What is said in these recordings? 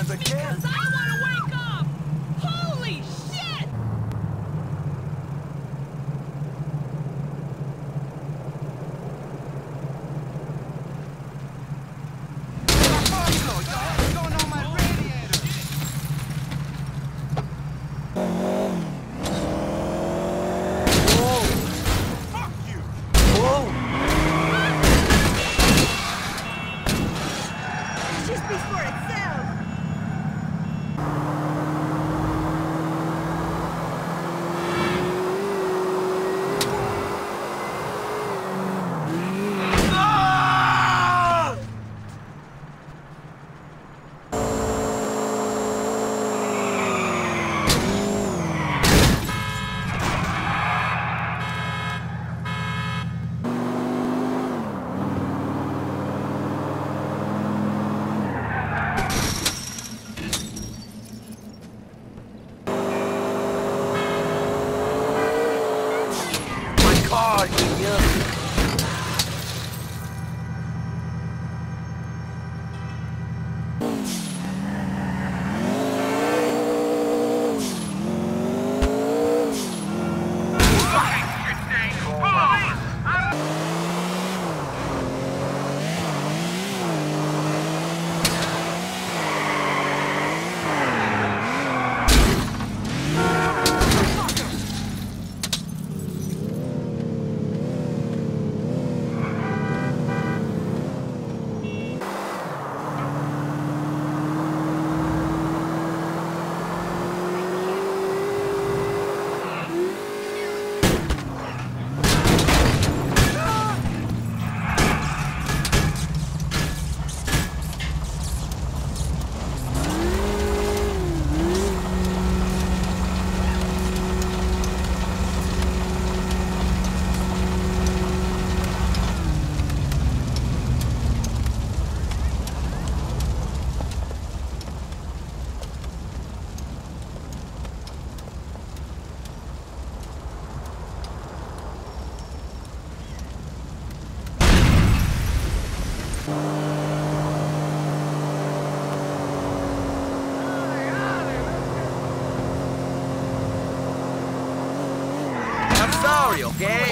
Still finds a kid. I want to wake up! Holy shit! What's going on my radiator? Fuck sorry, okay?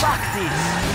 Fuck this!